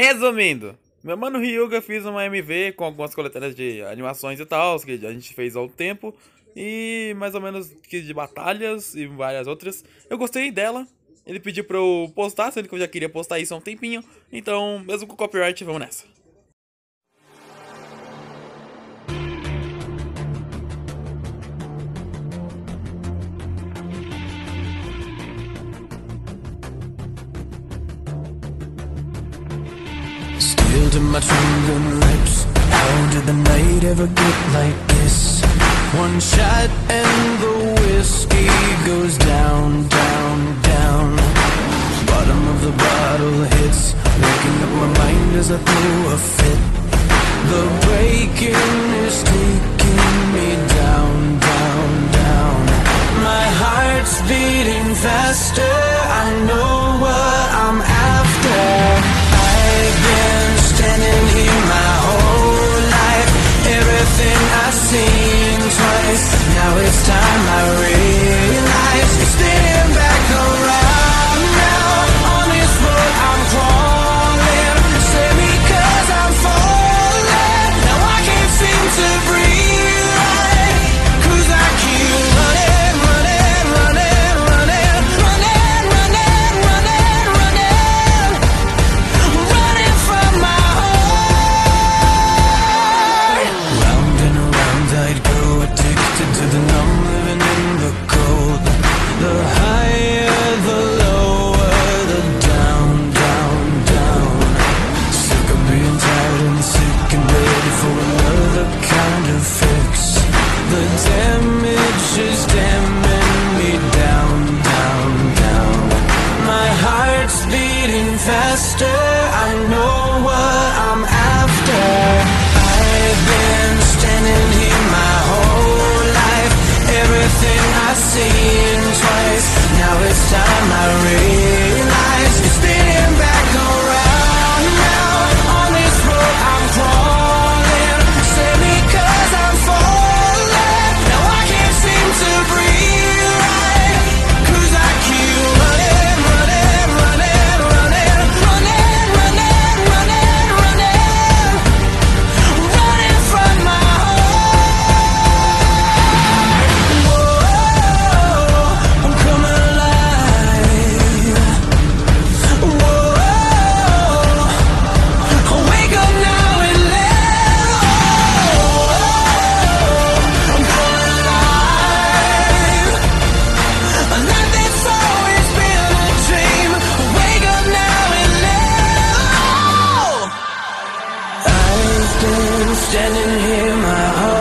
Resumindo, meu mano Ryuga fiz uma MV com algumas coletâneas de animações e tal, que a gente fez ao tempo, e mais ou menos de batalhas e várias outras. Eu gostei dela, ele pediu pra eu postar, sendo que eu já queria postar isso há um tempinho, então, mesmo com copyright, vamos nessa. Still to my trembling lips How did the night ever get like this? One shot and the whiskey goes down, down, down. Bottom of the bottle hits. Waking up my mind as I throw a fit. The breaking is taking me down, down, down. My heart's beating faster. I know what I'm after. I've been standing here my whole faster I know standing here, my heart.